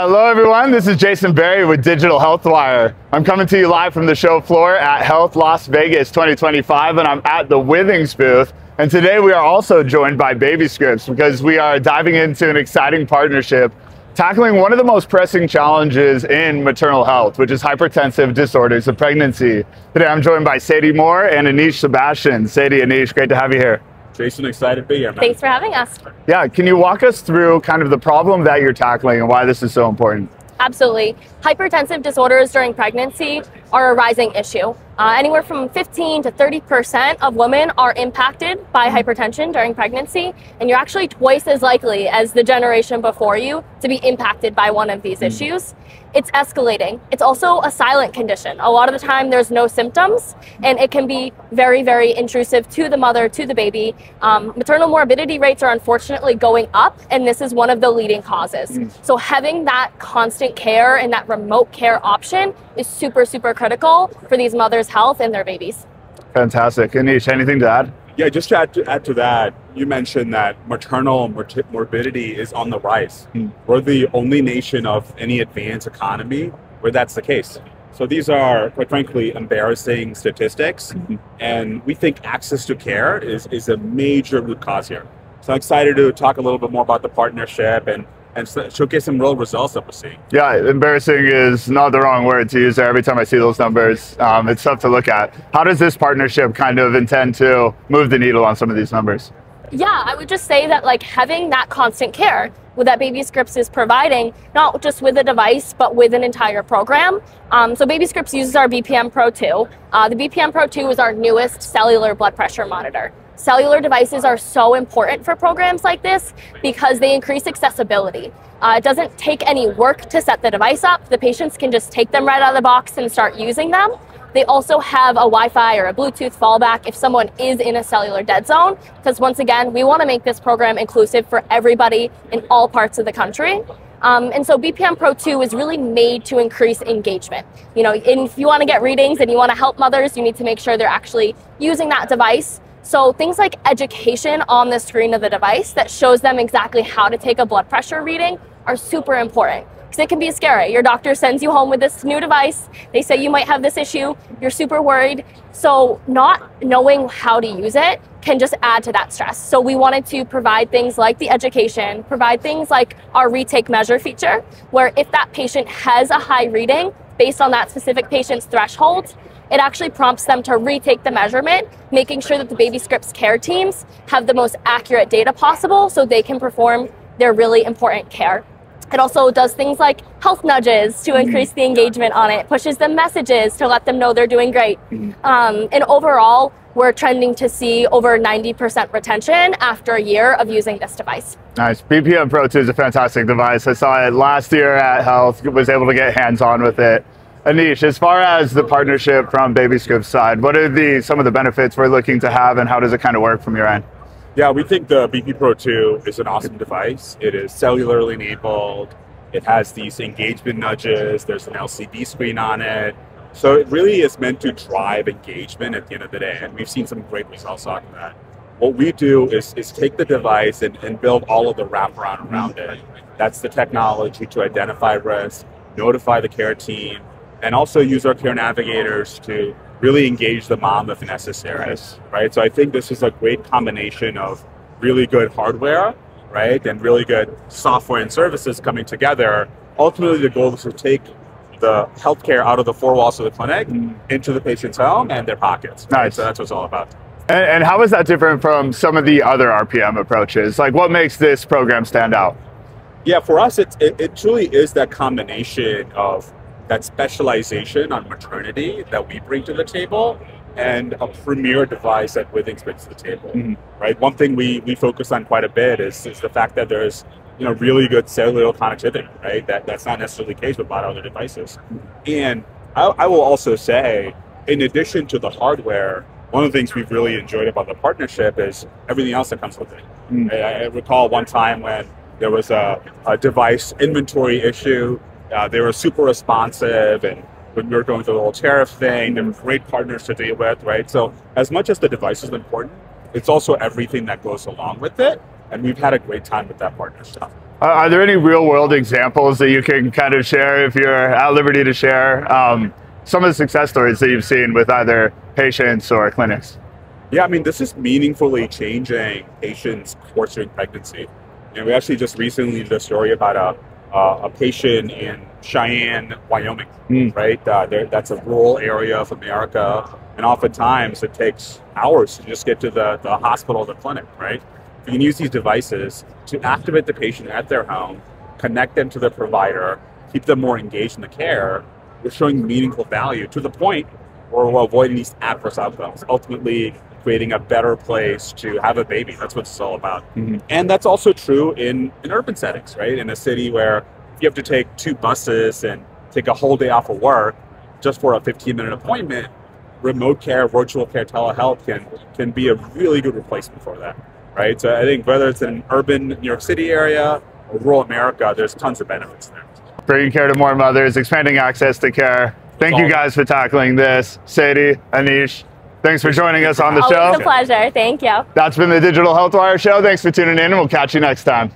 everyone. This is Jason Berry with Digital Health Wire. I'm coming to you live from the show floor at Health Las Vegas 2025, and I'm at the Withings booth. And today we are also joined by BabyScripts because we are diving into an exciting partnership tackling one of the most pressing challenges in maternal health, which is hypertensive disorders of pregnancy. Today I'm joined by Sadie Moore and Anish Sebastian. Sadie, Anish, great to have you here. Jason, excited to be here, man. Thanks for having us. Yeah, can you walk us through kind of the problem that you're tackling and why this is so important? Absolutely. Hypertensive disorders during pregnancy are a rising issue. Uh, anywhere from 15 to 30% of women are impacted by hypertension during pregnancy, and you're actually twice as likely as the generation before you to be impacted by one of these mm. issues. It's escalating. It's also a silent condition. A lot of the time, there's no symptoms, and it can be very, very intrusive to the mother, to the baby. Um, maternal morbidity rates are unfortunately going up, and this is one of the leading causes. Mm. So, having that constant care and that remote care option is super, super critical for these mothers' health and their babies. Fantastic. Anish, anything to add? Yeah, just to add to, add to that, you mentioned that maternal morbidity is on the rise. Mm. We're the only nation of any advanced economy where that's the case. So these are, quite frankly, embarrassing statistics, mm-hmm. and we think access to care is, is a major root cause here. So I'm excited to talk a little bit more about the partnership and and showcase some real results that we're seeing. Yeah, embarrassing is not the wrong word to use there. Every time I see those numbers, um, it's tough to look at. How does this partnership kind of intend to move the needle on some of these numbers? Yeah, I would just say that like having that constant care with that BabyScripts is providing, not just with a device, but with an entire program. Um, so BabyScripts uses our BPM Pro 2. Uh, the BPM Pro 2 is our newest cellular blood pressure monitor. Cellular devices are so important for programs like this because they increase accessibility. Uh, it doesn't take any work to set the device up. The patients can just take them right out of the box and start using them. They also have a Wi-Fi or a Bluetooth fallback if someone is in a cellular dead zone, because once again, we want to make this program inclusive for everybody in all parts of the country. Um, and so BPM Pro 2 is really made to increase engagement. You know, if you want to get readings and you want to help mothers, you need to make sure they're actually using that device. So things like education on the screen of the device that shows them exactly how to take a blood pressure reading are super important because it can be scary. Your doctor sends you home with this new device. They say you might have this issue. You're super worried. So not knowing how to use it can just add to that stress. So we wanted to provide things like the education, provide things like our retake measure feature, where if that patient has a high reading based on that specific patient's threshold, it actually prompts them to retake the measurement, making sure that the BabyScripts care teams have the most accurate data possible so they can perform their really important care. It also does things like health nudges to mm-hmm. increase the engagement on it, pushes them messages to let them know they're doing great. Mm-hmm. Um, and overall, we're trending to see over 90% retention after a year of using this device. Nice. BPM Pro 2 is a fantastic device. I saw it last year at Health, was able to get hands on with it. Anish, as far as the partnership from BabyScripts side, what are the some of the benefits we're looking to have and how does it kind of work from your end? Yeah, we think the BP Pro 2 is an awesome device. It is cellularly enabled. It has these engagement nudges. There's an LCD screen on it. So it really is meant to drive engagement at the end of the day. And we've seen some great results on that. What we do is, is take the device and, and build all of the wraparound around it. That's the technology to identify risk, notify the care team, and also use our care navigators to really engage the mom if necessary, right? So I think this is a great combination of really good hardware, right, and really good software and services coming together. Ultimately, the goal is to take the healthcare out of the four walls of the clinic mm. into the patient's home and their pockets. Right? Nice. So that's what it's all about. And, and how is that different from some of the other RPM approaches? Like, what makes this program stand out? Yeah, for us, it, it, it truly is that combination of that specialization on maternity that we bring to the table and a premier device that Withings brings to the table, mm-hmm. right? One thing we, we focus on quite a bit is, is the fact that there's you know really good cellular connectivity, right? That that's not necessarily the case with a lot of other devices. And I, I will also say, in addition to the hardware, one of the things we've really enjoyed about the partnership is everything else that comes with it. Mm-hmm. I, I, recall one time when there was a, a device inventory issue uh, they were super responsive and when we were going through the whole tariff thing, they were great partners to deal with, right? So as much as the device is important, it's also everything that goes along with it. And we've had a great time with that partnership. Are, are there any real world examples that you can kind of share if you're at liberty to share um, some of the success stories that you've seen with either patients or clinics? Yeah, I mean, this is meaningfully changing patients' course during pregnancy. And we actually just recently did a story about a, uh, a patient in Cheyenne, Wyoming, Mm. right? Uh, there, that's a rural area of America. And oftentimes it takes hours to just get to the, the hospital or the clinic, right? You can use these devices to activate the patient at their home, connect them to the provider, keep them more engaged in the care. We're showing meaningful value to the point where we're avoiding these adverse outcomes, ultimately creating a better place to have a baby. That's what it's all about. Mhm. And that's also true in, in urban settings, right? In a city where you have to take two buses and take a whole day off of work just for a 15 minute appointment, remote care, virtual care, telehealth can, can be a really good replacement for that, right? So I think whether it's in an urban New York City area or rural America, there's tons of benefits there. Bringing care to more mothers, expanding access to care. Thank you guys for tackling this. Sadie, Anish, thanks for joining us on the Always show. It's a pleasure. Thank you. That's been the Digital Health Wire show. Thanks for tuning in, and we'll catch you next time.